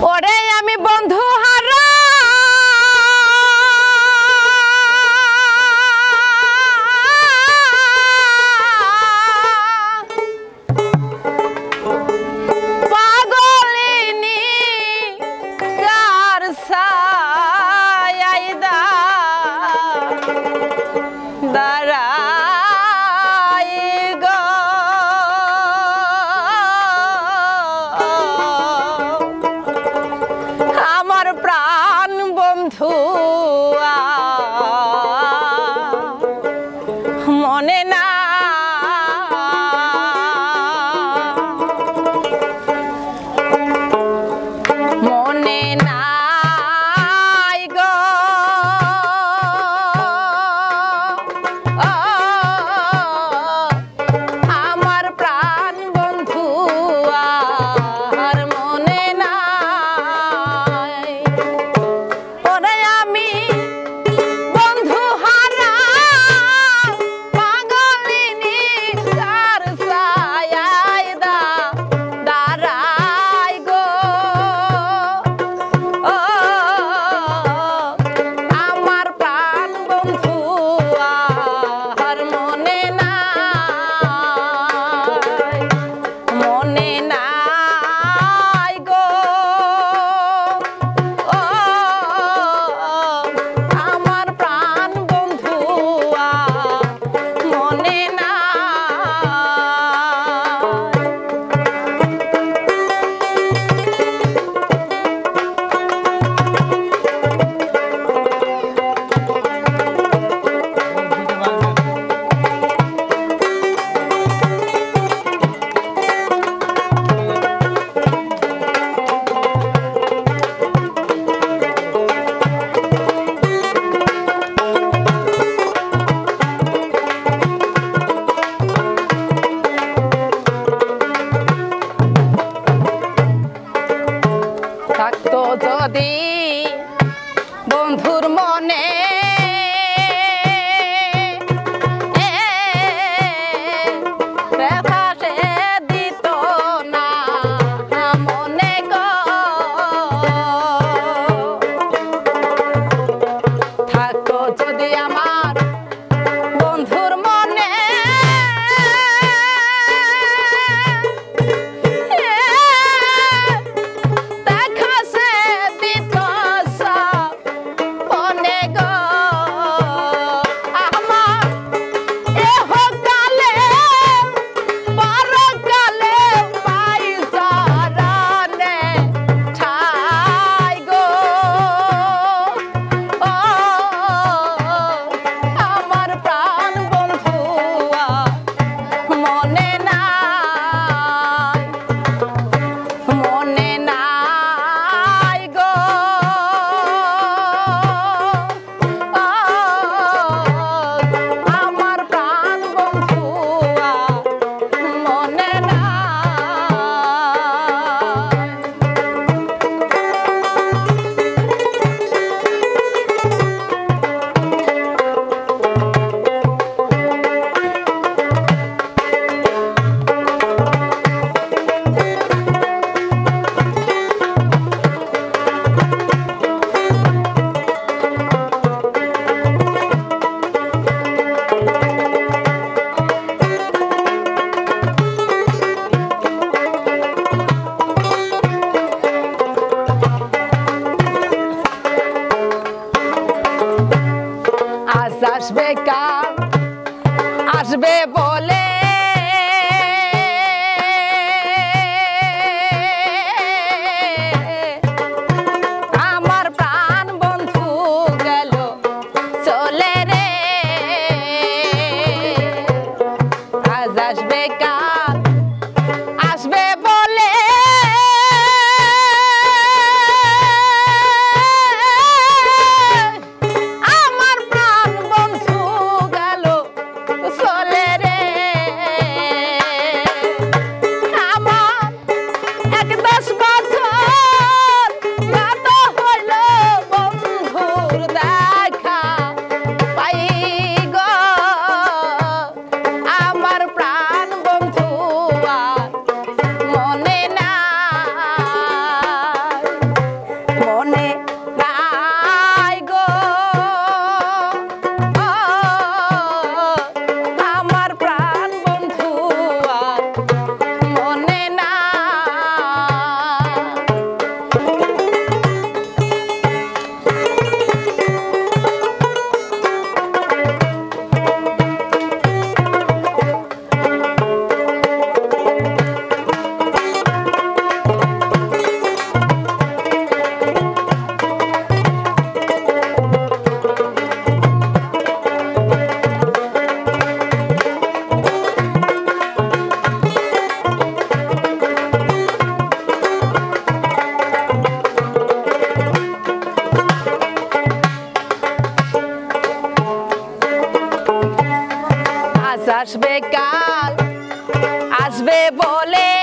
我的 যদি আমার আসবে কাল আসবে কাল আসবে বলে